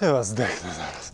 Я вас здихну зараз.